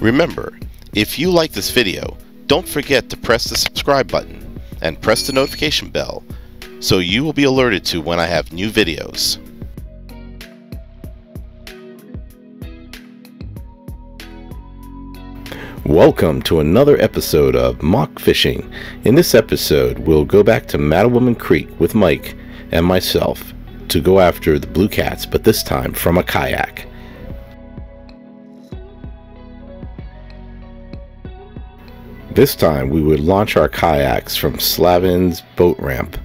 Remember, if you like this video, don't forget to press the subscribe button and press the notification bell so you will be alerted to when I have new videos. Welcome to another episode of Mach Fishing. In this episode, we'll go back to Mattawoman Creek with Mike and myself to go after the blue cats, but this time from a kayak. This time we would launch our kayaks from Slavin's boat ramp.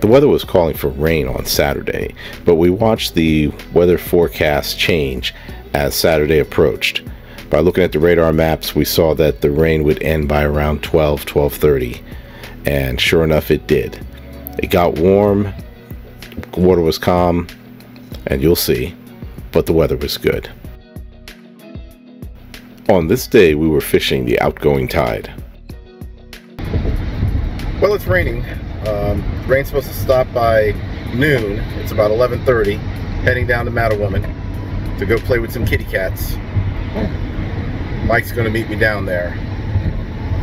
The weather was calling for rain on Saturday, but we watched the weather forecast change as Saturday approached. By looking at the radar maps, we saw that the rain would end by around 12, 12:30, and sure enough it did. It got warm, water was calm, and you'll see, but the weather was good. On this day, we were fishing the outgoing tide. Well, it's raining. Um, rain's supposed to stop by noon. It's about 11:30. Heading down to Mattawoman to go play with some kitty cats. Mike's going to meet me down there.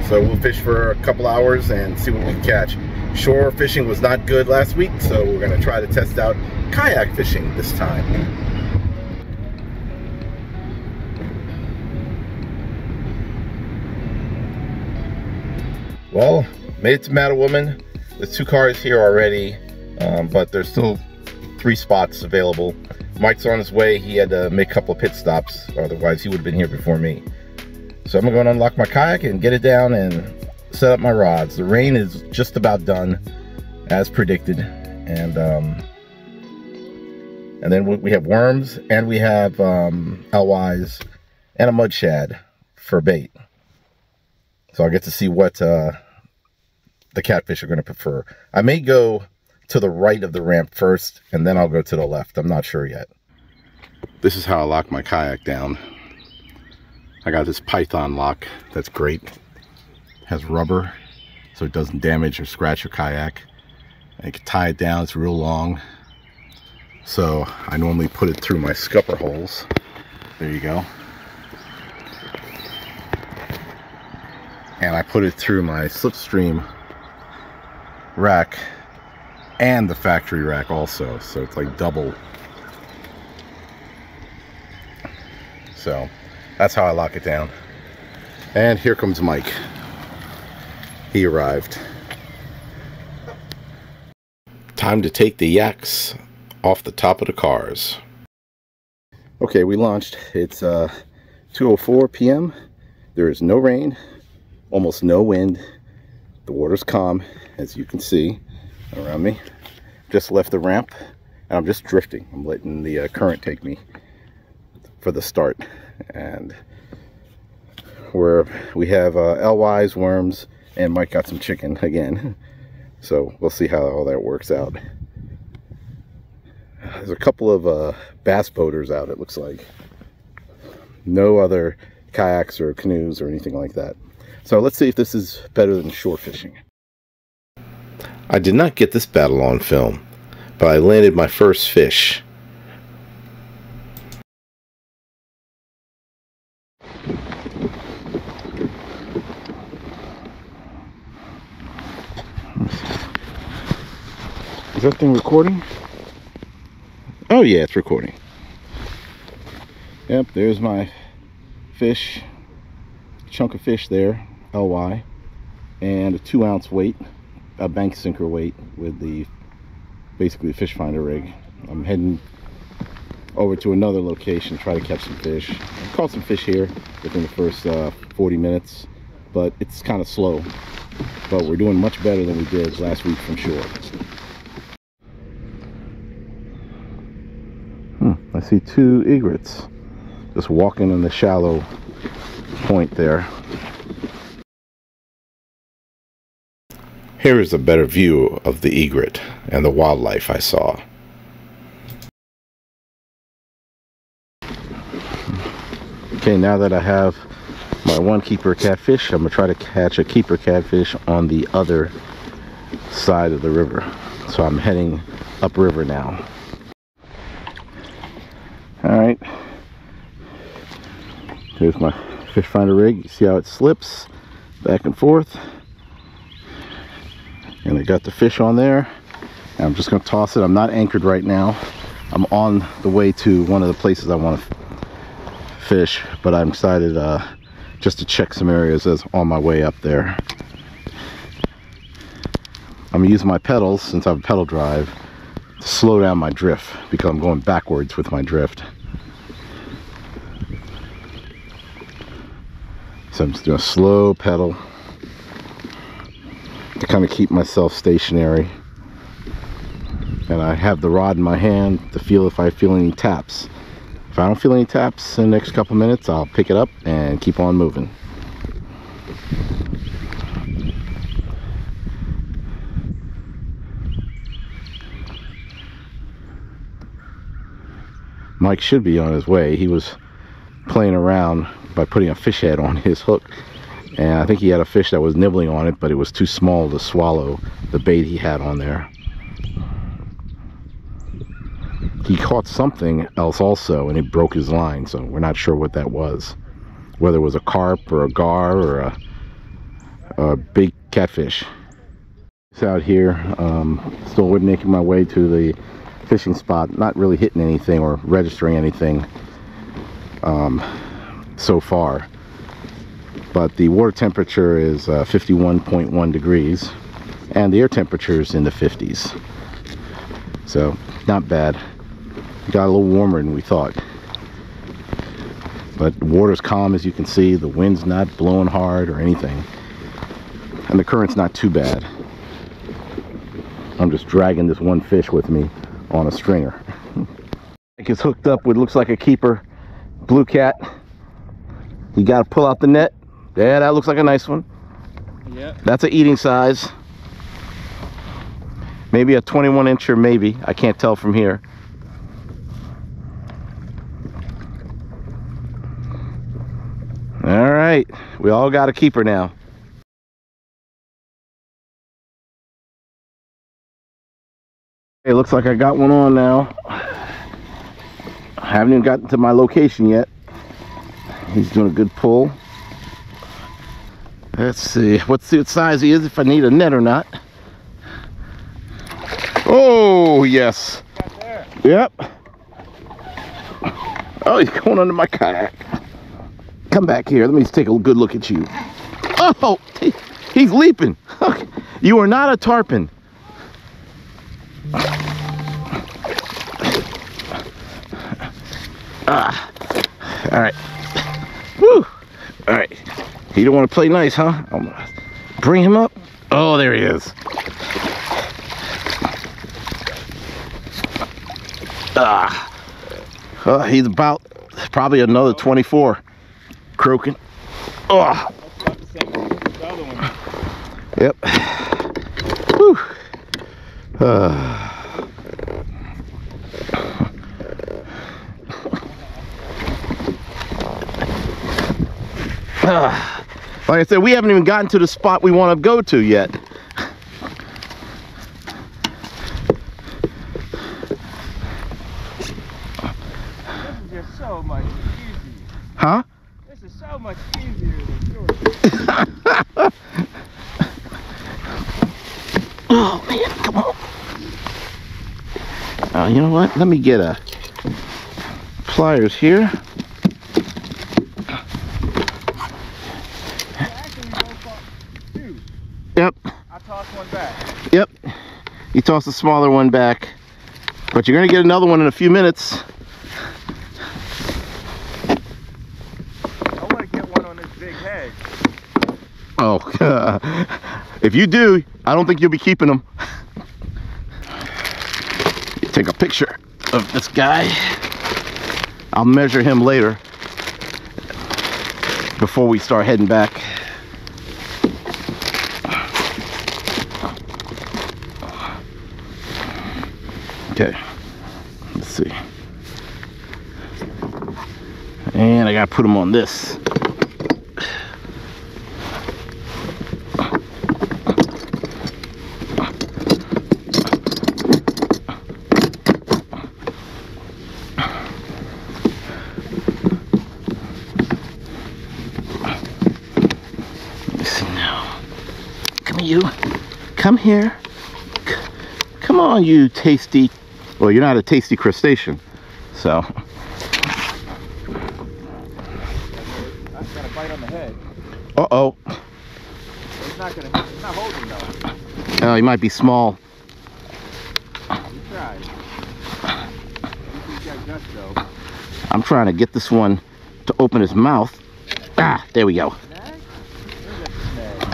So we'll fish for a couple hours and see what we can catch. Shore fishing was not good last week, so we're going to try to test out kayak fishing this time. Well, made it to Mattawoman. There's two cars here already, um, but there's still three spots available. Mike's on his way. He had to make a couple of pit stops, otherwise he would have been here before me. So I'm gonna go and unlock my kayak and get it down and set up my rods. The rain is just about done, as predicted, and um, and then we have worms and we have um, LYs and a mud shad for bait. So I'll get to see what uh, the catfish are going to prefer. I may go to the right of the ramp first, and then I'll go to the left. I'm not sure yet. This is how I lock my kayak down. I got this Python lock that's great. has rubber so it doesn't damage or scratch your kayak. And you can tie it down, it's real long. So I normally put it through my scupper holes. There you go. And I put it through my slipstream rack and the factory rack also so it's like double. So that's how I lock it down. And here comes Mike. He arrived. Time to take the yaks off the top of the cars. Okay we launched. It's uh 204 p.m there is no rain almost no wind. The water's calm, as you can see around me. Just left the ramp, and I'm just drifting. I'm letting the uh, current take me for the start. And where we have uh, LYs, worms, and Mike got some chicken again. So we'll see how all that works out. There's a couple of uh, bass boaters out, it looks like. No other kayaks or canoes or anything like that. So let's see if this is better than shore fishing. I did not get this battle on film, but I landed my first fish. Is that thing recording? Oh yeah, it's recording. Yep, there's my fish, chunk of fish there. LY and a two ounce weight, a bank sinker weight with the basically fish finder rig. I'm heading over to another location, to try to catch some fish. I caught some fish here within the first uh, 40 minutes, but it's kind of slow. But we're doing much better than we did last week from shore. Hmm, I see two egrets just walking in the shallow point there. Here is a better view of the egret and the wildlife I saw. Okay, now that I have my one keeper catfish, I'm gonna try to catch a keeper catfish on the other side of the river. So I'm heading upriver now. All right. Here's my fish finder rig. You see how it slips back and forth. And I got the fish on there. I'm just gonna toss it. I'm not anchored right now. I'm on the way to one of the places I want to fish, but I'm excited uh, just to check some areas as on my way up there. I'm gonna use my pedals since I have a pedal drive to slow down my drift because I'm going backwards with my drift. So I'm just doing a slow pedal to kind of keep myself stationary. And I have the rod in my hand to feel if I feel any taps. If I don't feel any taps in the next couple minutes, I'll pick it up and keep on moving. Mike should be on his way. He was playing around by putting a fish head on his hook. And I think he had a fish that was nibbling on it, but it was too small to swallow the bait he had on there. He caught something else also, and it broke his line, so we're not sure what that was. Whether it was a carp or a gar or a, a big catfish. It's out here, um, still making my way to the fishing spot, not really hitting anything or registering anything um, so far. But the water temperature is uh, 51.1 degrees and the air temperature is in the 50s. So not bad. Got a little warmer than we thought. But the water's calm as you can see. The wind's not blowing hard or anything. And the current's not too bad. I'm just dragging this one fish with me on a stringer. It's hooked up with looks like a keeper blue cat. You got to pull out the net. Yeah, that looks like a nice one. Yeah. That's an eating size. Maybe a 21 incher, maybe. I can't tell from here. All right, we all got a keeper now. It looks like I got one on now. I haven't even gotten to my location yet. He's doing a good pull. Let's see, what's the size he is, if I need a net or not. Oh, yes. Yep. Oh, he's going under my kayak. Come back here. Let me take a good look at you. Oh, he's leaping. You are not a tarpon. Ah. All right. Woo. All right. You don't want to play nice, huh? Bring him up. Oh, there he is. Ah. Oh, he's about probably another 24 croaking. Oh. Yep. Whew. Uh. Uh, like I said, we haven't even gotten to the spot we want to go to yet. This is just so much easier. Huh? This is so much easier than yours. Oh man, come on. Uh, you know what? Let me get a pliers here. Actually, you both caught two. Yep, I tossed one back. yep. You toss the smaller one back. But you're gonna get another one in a few minutes. I want to get one on this big head. Oh, if you do, I don't think you'll be keeping them. Take a picture of this guy. I'll measure him later before we start heading back. Okay, let's see. And I gotta put them on this. Come here. C come on, you tasty well, you're not a tasty crustacean. So, I got a bite on the head. uh-oh. He's not gonna. He's not holding though. Oh, he might be small. He tried. He's got guts though. I'm trying to get this one to open his mouth. Ah, there we go. Snag? Where's that snag?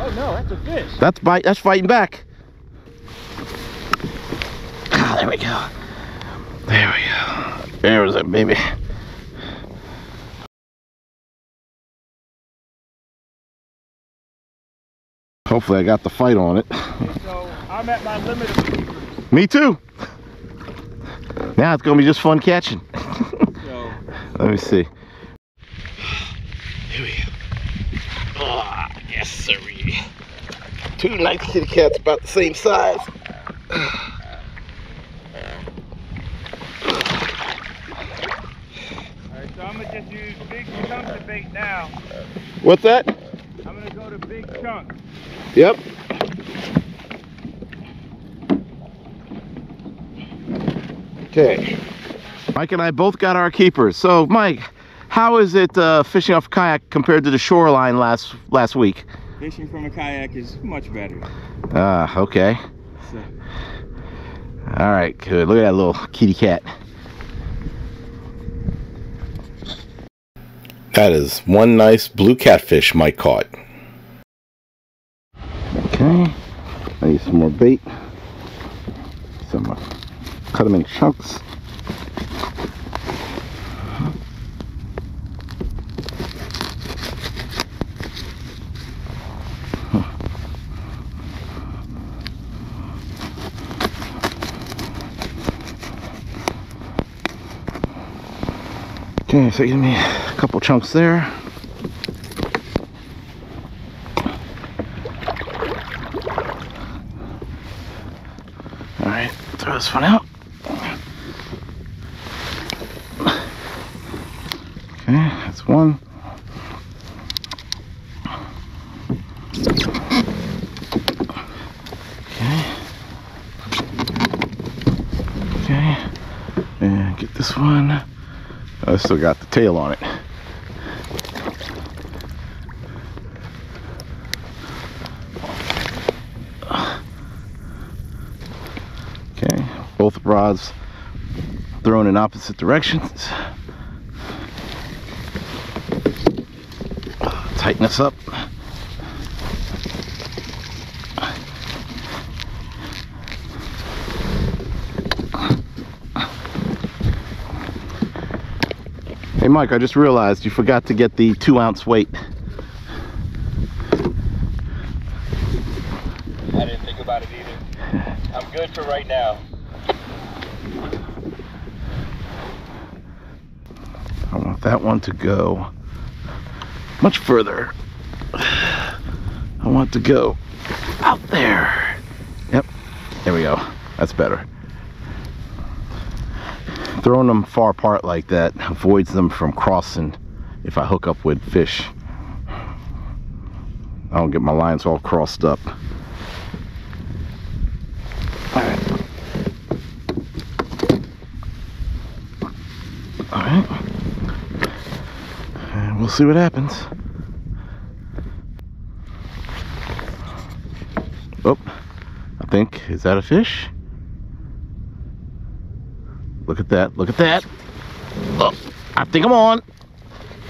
Oh no, that's a fish. That's bite. That's fighting back. Ah, there we go. Oh, there we go. There was it, baby. Hopefully, I got the fight on it. So I'm at my limit. Me too. Now it's gonna be just fun catching. So Let me see. Here we go. Oh, yes, sir. Two nice kitty cats about the same size. Alright, so I'm gonna just use big chunks of bait now. What's that? I'm gonna go to big chunks. Yep. Okay. Mike and I both got our keepers. So, Mike, how is it uh, fishing off kayak compared to the shoreline last last week? Fishing from a kayak is much better. Ah, okay. So, All right, good. Look at that little kitty cat. That is one nice blue catfish Mike caught. Okay, I need some more bait. Some, uh, cut them in chunks. Okay, so give me couple chunks there. All right, throw this one out. Okay, that's one. Okay. Okay, and get this one. Oh, I still got the tail on it. Okay, both rods thrown in opposite directions. Tighten this up. Hey Mike, I just realized you forgot to get the two ounce weight. I didn't think about it either. I'm good for right now. I want to go much further. I want to go out there. Yep, there we go. That's better. Throwing them far apart like that avoids them from crossing if I hook up with fish. I don't get my lines all crossed up. All right. All right. And we'll see what happens. Oh, I think, is that a fish? Look at that, look at that. Oh, I think I'm on.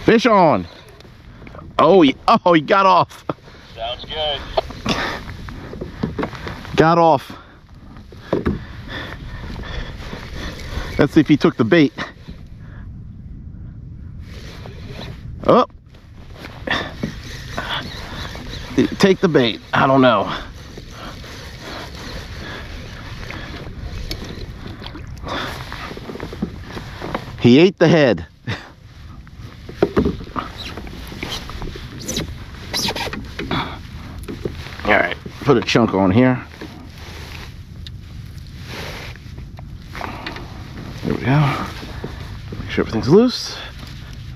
Fish on. Oh, he, oh, he got off. Sounds good. Got off. Let's see if he took the bait. Oh. Take the bait? I don't know. He ate the head. All right, put a chunk on here. There we go. Make sure everything's loose.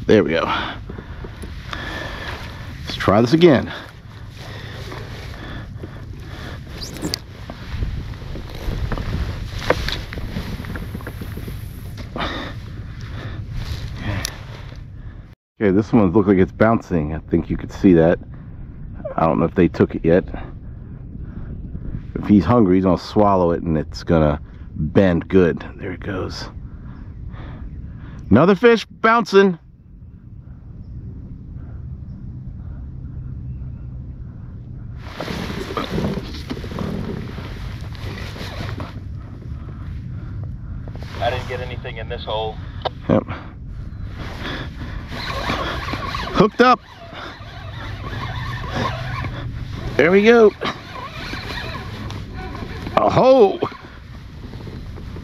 There we go try this again. Okay, this one looks like it's bouncing. I think you could see that. I don't know if they took it yet. If he's hungry, he's gonna swallow it and it's gonna bend good. There it goes. Another fish bouncing. Anything in this hole. Yep. Hooked up. There we go. Oh,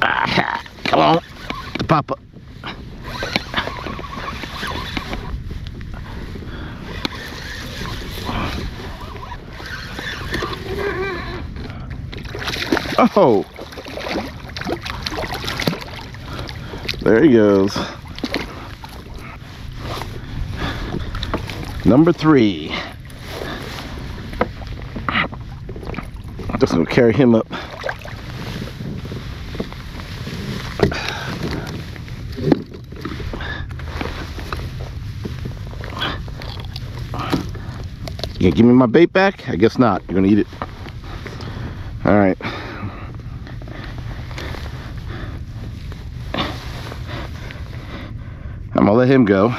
ah, come on, Papa. Oh, there he goes. Number three. Just gonna carry him up. You gonna give me my bait back? I guess not. You're gonna eat it. All right. I'm gonna let him go.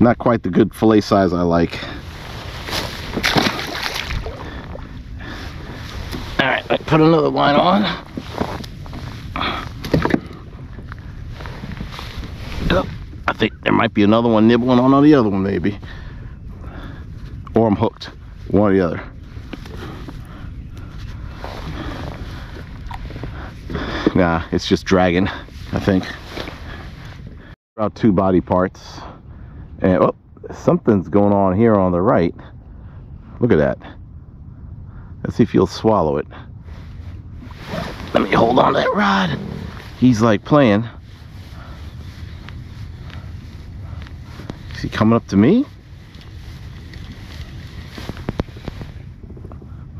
Not quite the good fillet size I like. All right, I put another line on. Oh, I think there might be another one nibbling on the other one maybe. Or I'm hooked, one or the other. Nah, it's just dragging, I think. About two body parts. And oh, something's going on here on the right. Look at that. Let's see if he'll swallow it. Let me hold on to that rod. He's like playing. Is he coming up to me?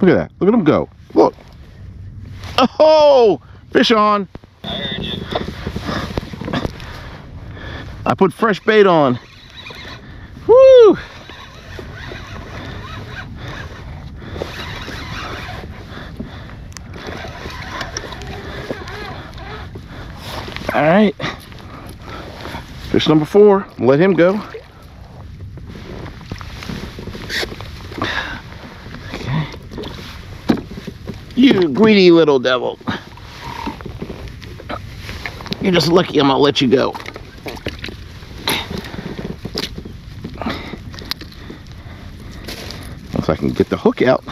Look at that. Look at him go. Look. Oh, fish on. I heard you. I put fresh bait on. Woo! All right. Fish number four. Let him go. Okay. You greedy little devil. You're just lucky I'm gonna let you go. Once I can get the hook out.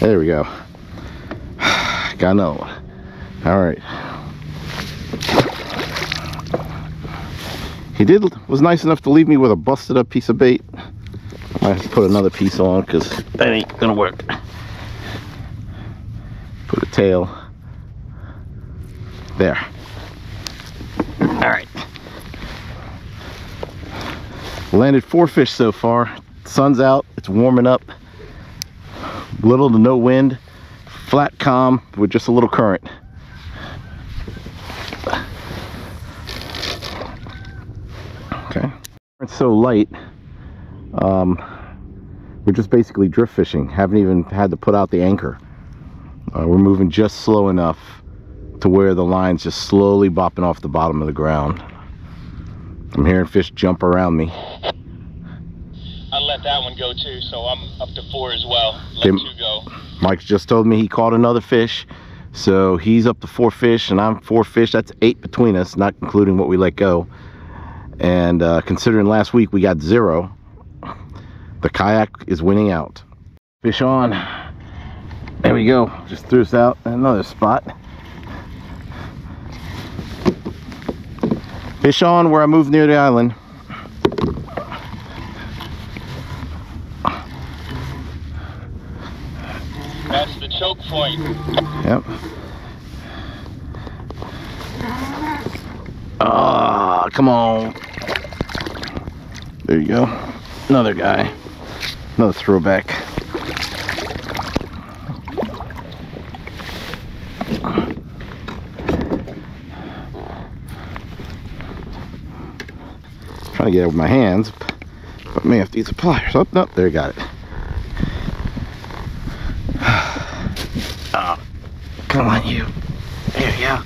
There we go. Got another one. All right. He did was nice enough to leave me with a busted up piece of bait. I have to put another piece on because that ain't gonna work. Put a tail. There. All right. Landed four fish so far. Sun's out. It's warming up. Little to no wind. Flat calm with just a little current. Okay. It's so light. Um, we're just basically drift fishing. Haven't even had to put out the anchor. Uh, we're moving just slow enough to where the line's just slowly bopping off the bottom of the ground. I'm hearing fish jump around me. I let that one go too, so I'm up to four as well. Let Okay. two go. Mike just told me he caught another fish. So he's up to four fish and I'm four fish. That's eight between us, not including what we let go. And uh, considering last week we got zero, the kayak is winning out. Fish on. There we go. Just threw us out another spot. Fish on where I moved near the island. That's the choke point. Yep. Ah, come on. There you go. Another guy. Another throwback. To get it with my hands, but may have to use pliers. Oh, no, there, got it. Oh, come on, you. There you go.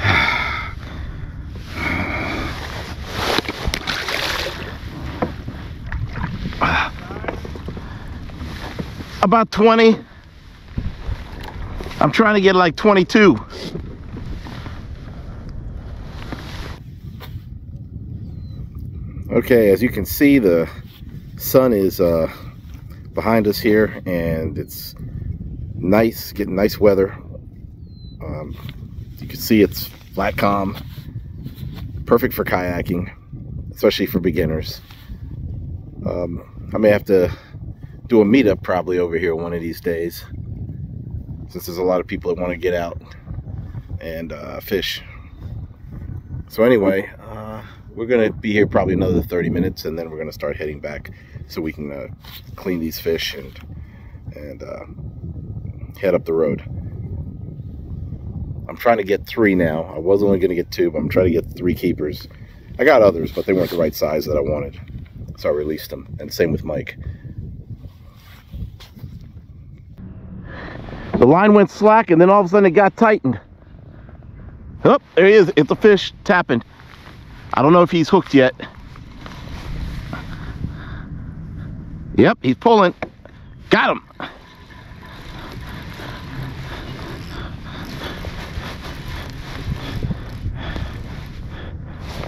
About 20. I'm trying to get like 22. Okay, as you can see, the sun is uh, behind us here and it's nice, getting nice weather. Um, you can see it's flat calm, perfect for kayaking, especially for beginners. Um, I may have to do a meetup probably over here one of these days since there's a lot of people that want to get out and uh, fish. So anyway, uh, we're gonna be here probably another 30 minutes and then we're gonna start heading back so we can uh, clean these fish and and uh, head up the road. I'm trying to get three now. I was only gonna get two but I'm trying to get three keepers. I got others but they weren't the right size that I wanted so I released them. And same with Mike. The line went slack and then all of a sudden it got tightened. Oh there he is. It's a fish tapping I don't know if he's hooked yet. Yep, he's pulling. Got him.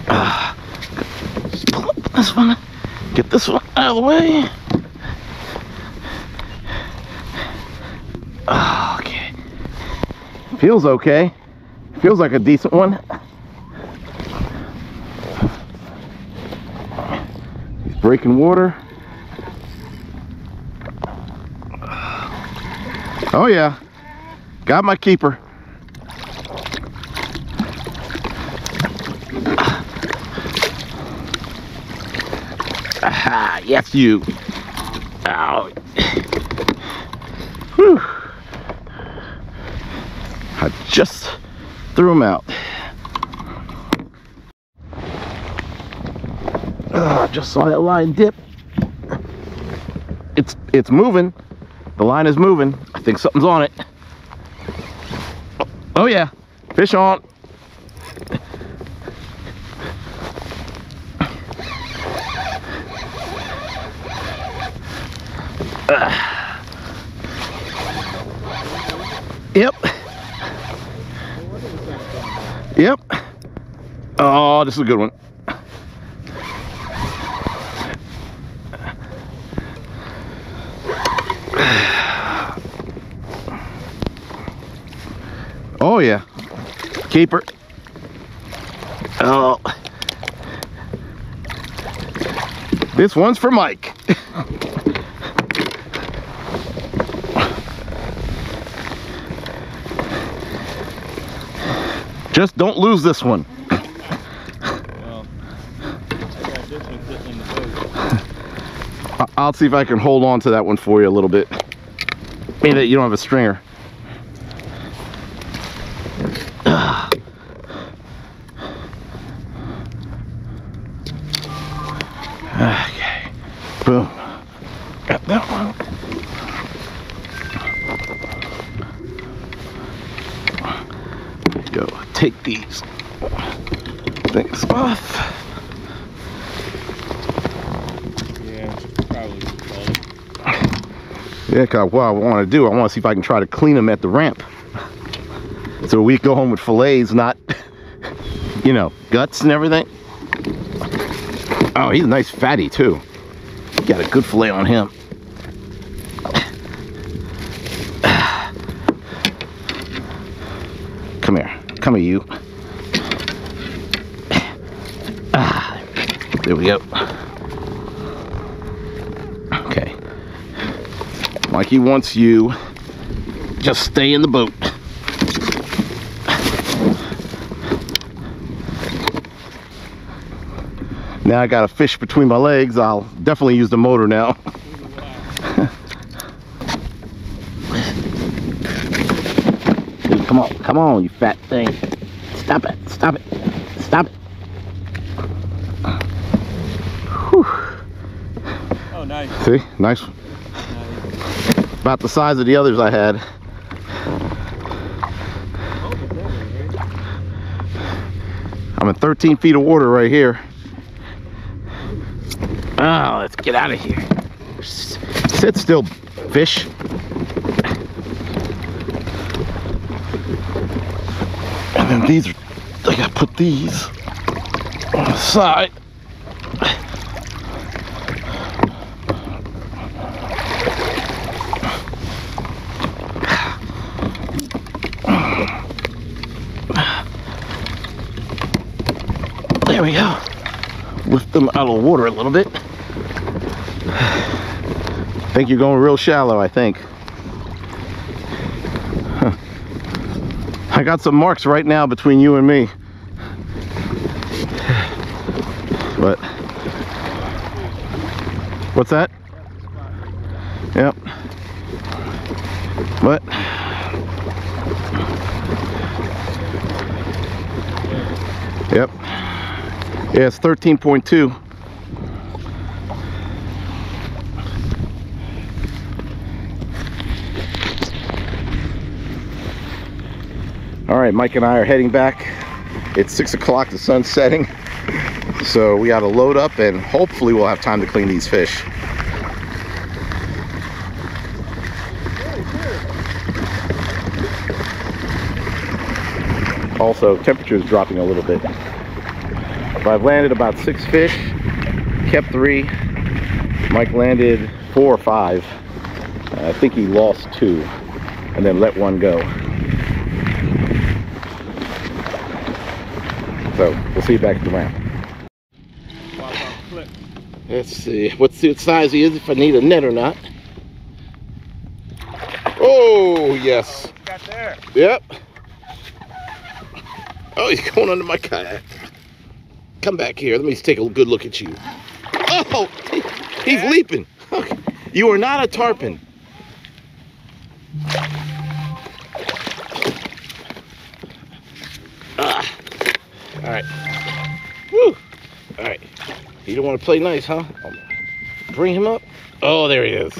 Uh, this one. Get this one out of the way. Okay. Feels okay. Feels like a decent one. Breaking water. Oh yeah, got my keeper. Aha, yes you. Ow. Whew. I just threw him out. Uh, just saw that line dip. It's it's moving. The line is moving. I think something's on it. Oh, yeah, fish on. Yep. Yep. Oh, this is a good one. Oh yeah. Keeper. Oh. This one's for Mike. Just don't lose this one. I'll see if I can hold on to that one for you a little bit. Maybe that you don't have a stringer. Cause what I want to do, I want to see if I can try to clean them at the ramp. So we go home with fillets, not, you know, guts and everything. Oh, he's a nice fatty too. Got a good fillet on him. Come here. Come here, you. Ah, there we go. Okay. Mikey wants you. Just stay in the boat. Now I got a fish between my legs. I'll definitely use the motor now. Dude, come on, come on, you fat thing. Stop it, stop it, stop it. Oh, nice. See, nice, nice. About the size of the others I had. I'm in 13 feet of water right here. Oh, let's get out of here. Sit still, fish. And then these are, I gotta put these on the side. There we go. Lift them out of water a little bit. I think you're going real shallow, I think. Huh. I got some marks right now between you and me. But what's that? Yeah, it's 13.2. All right, Mike and I are heading back. It's six o'clock, the sun's setting. So we gotta load up and hopefully we'll have time to clean these fish. Also, temperature is dropping a little bit. But I've landed about six fish, kept three. Mike landed four or five. I think he lost two and then let one go. So we'll see you back at the ramp. Wow, wow, flip. Let's see what size he is, if I need a net or not. Oh, yes. Got there. Yep. Oh, he's going under my kayak. Come back here. Let me take a good look at you. Oh, he's leaping. You are not a tarpon. Ah. All right. Woo. All right. You don't want to play nice, huh? Bring him up. Oh, there he is.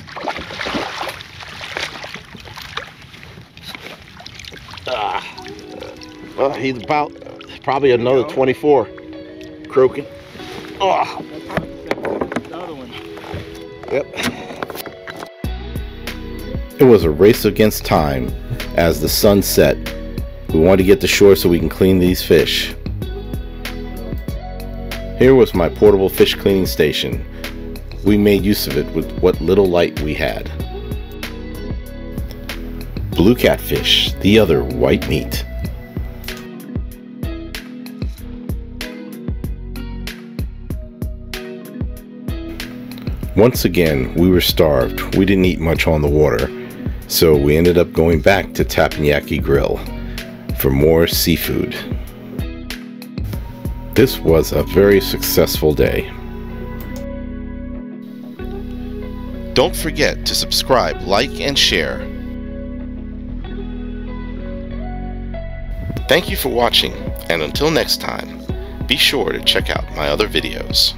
Ah. Well, he's about probably another 24 croaking. Oh, yep. It was a race against time as the sun set. We wanted to get to shore so we can clean these fish. Here was my portable fish cleaning station. We made use of it with what little light we had. Blue catfish, the other white meat. Once again, we were starved. We didn't eat much on the water, so we ended up going back to Teppanyaki Grill for more seafood. This was a very successful day. Don't forget to subscribe, like, and share. Thank you for watching, and until next time, be sure to check out my other videos.